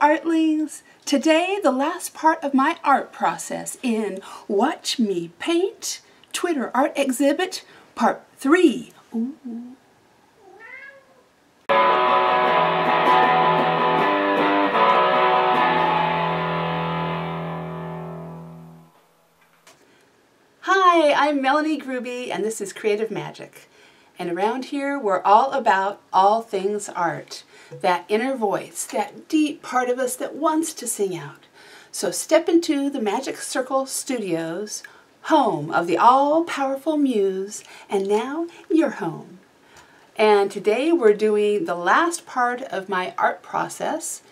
Artlings! Today, the last part of my art process in Watch Me Paint Twitter Art Exhibit Part 3. Ooh. Hi, I'm Melani Grube and this is Creative Magic. And around here, we're all about all things art. That inner voice, that deep part of us that wants to sing out. So step into the Magic Circle Studios, home of the all-powerful muse, and now you're home. And today we're doing the last part of my art process,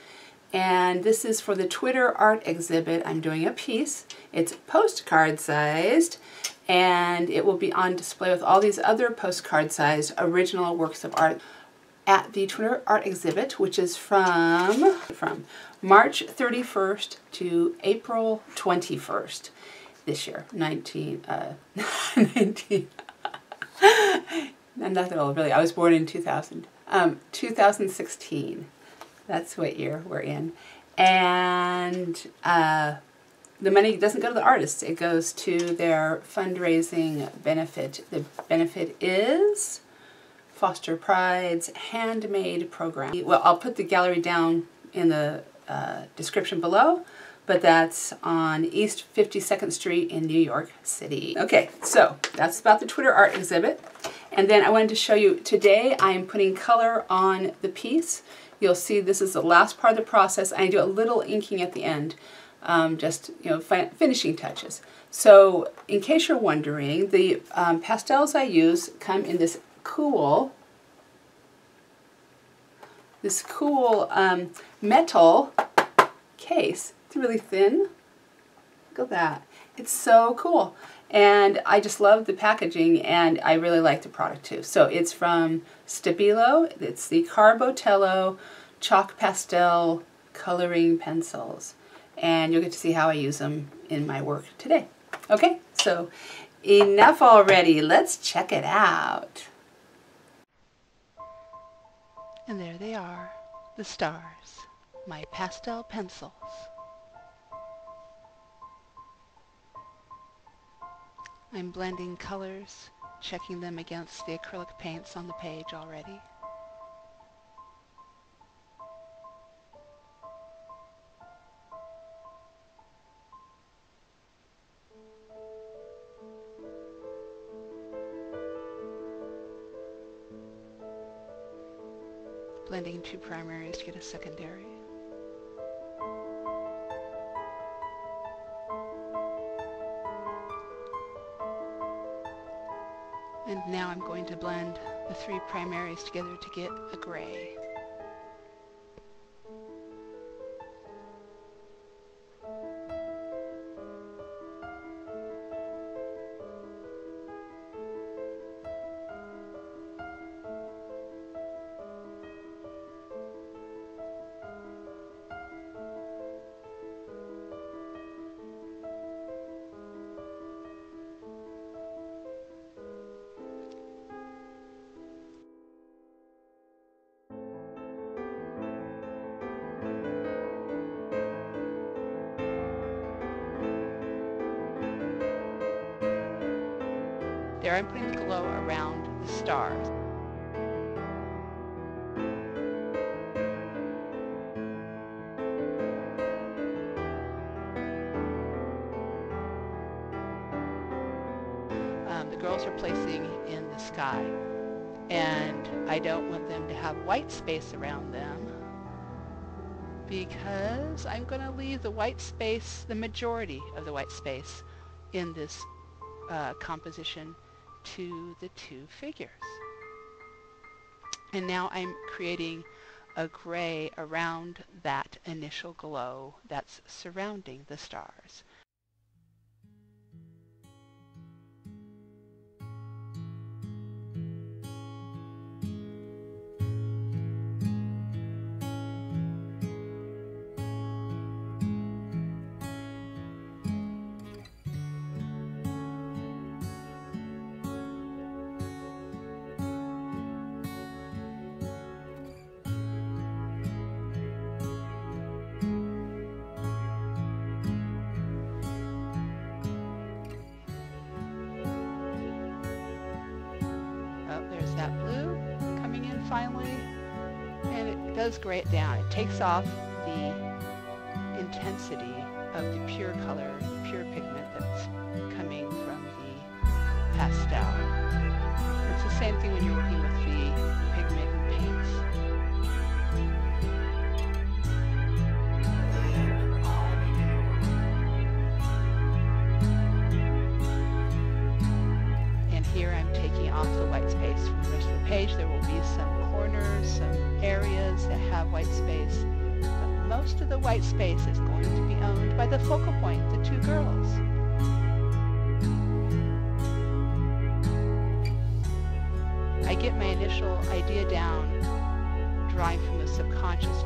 and this is for the Twitter art exhibit. I'm doing a piece. It's postcard sized, and it will be on display with all these other postcard-sized original works of art at the Twitter Art Exhibit, which is from, from March 31st to April 21st this year, 19, uh, 19, I'm not that old really, I was born in 2000, um, 2016, that's what year we're in, and uh, the money doesn't go to the artists, it goes to their fundraising benefit. The benefit is Foster Pride's handmade program. Well, I'll put the gallery down in the uh, description below, but that's on East 52nd Street in New York City. Okay, so that's about the Twitter art exhibit. And then I wanted to show you, today I am putting color on the piece. You'll see this is the last part of the process. I do a little inking at the end um, just you know fi finishing touches. So in case you're wondering, the um, pastels I use come in this cool, this cool um, metal case. It's really thin. Look at that. It's so cool. And I just love the packaging and I really like the product too. So it's from Stabilo. It's the CarbOthello Chalk Pastel Coloring Pencils and you'll get to see how I use them in my work today. Okay, so enough already. Let's check it out. And there they are, the stars, my pastel pencils. I'm blending colors, checking them against the acrylic paints on the page already. Blending two primaries to get a secondary. And now I'm going to blend the three primaries together to get a gray. There I'm putting the glow around the stars. Um, the girls are placing in the sky and I don't want them to have white space around them because I'm going to leave the white space, the majority of the white space in this uh, composition to the two figures. And now I'm creating a gray around that initial glow that's surrounding the stars. finally, and it does gray it down. It takes off the intensity of the pure color, pure pigment that's coming from the pastel. It's the same thing when you're working with the pigment and paints. Page. There will be some corners, some areas that have white space. But most of the white space is going to be owned by the focal point, the two girls. I get my initial idea down drawing from the subconscious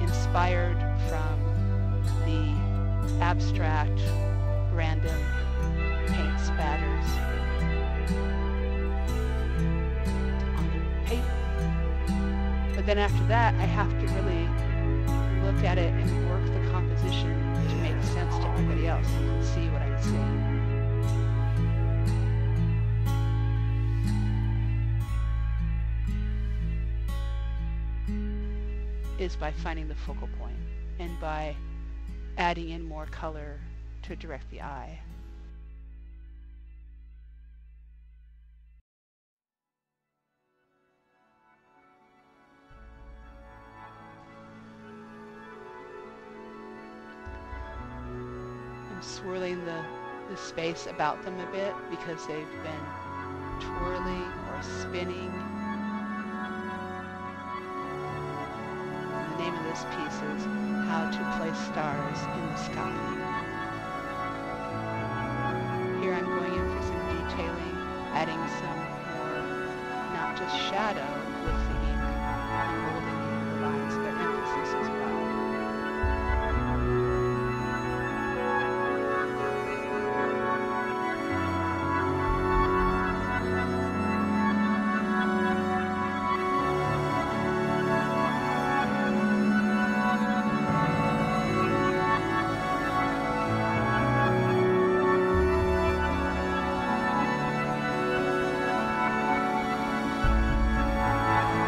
inspired from the abstract random paint spatters on the paper. But then after that, I have to really look at it and work the composition to make sense to everybody else can see what I'm seeing. Is by finding the focal point and by adding in more color to direct the eye. I'm swirling the, the space about them a bit because they've been twirling or spinning. The name of this piece is How to Place Stars in the Sky.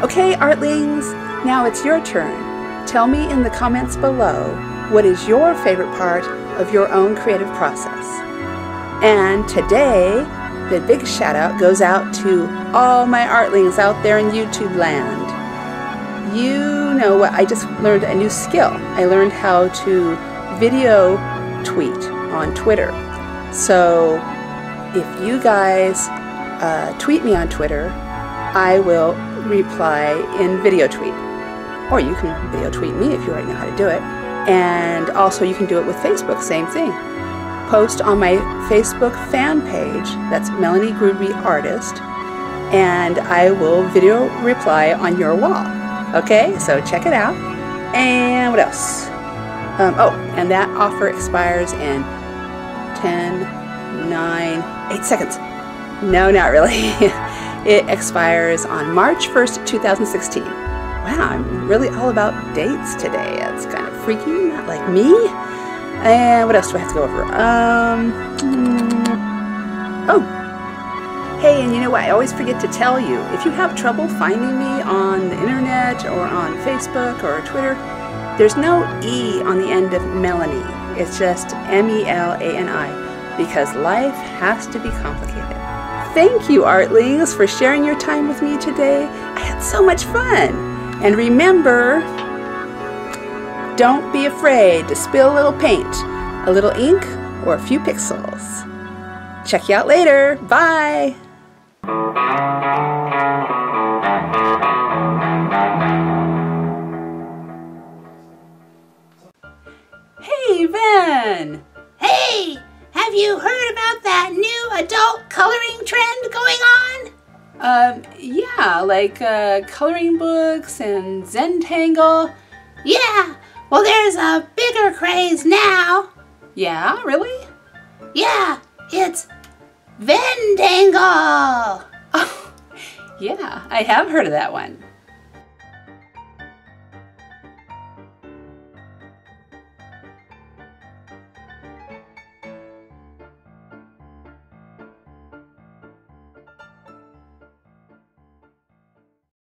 Okay, Artlings, now it's your turn. Tell me in the comments below what is your favorite part of your own creative process. And today, the big shout out goes out to all my Artlings out there in YouTube land. You know what? I just learned a new skill. I learned how to video tweet on Twitter. So if you guys uh, tweet me on Twitter, I will reply in video tweet. Or you can video tweet me if you already know how to do it. And also you can do it with Facebook, same thing. Post on my Facebook fan page, that's Melani Grube Artist, and I will video reply on your wall. Okay, so check it out. And what else? Um, oh, and that offer expires in 10, 9, 8 seconds. No, not really. It expires on March 1st, 2016. Wow, I'm really all about dates today. That's kind of freaky, not like me. And what else do I have to go over? Um, mm, oh, hey, and you know what? I always forget to tell you. If you have trouble finding me on the internet or on Facebook or Twitter, there's no E on the end of Melanie. It's just M-E-L-A-N-I because life has to be complicated. Thank you, Artlings, for sharing your time with me today. I had so much fun. And remember, don't be afraid to spill a little paint, a little ink, or a few pixels. Check you out later. Bye. Hey, Ben! Hey, have you heard about that new adult coloring trend going on? Um, yeah, like uh, coloring books and Zentangle. Yeah, well, there's a bigger craze now. Yeah, really? Yeah, it's Vendangle. Oh, yeah, I have heard of that one.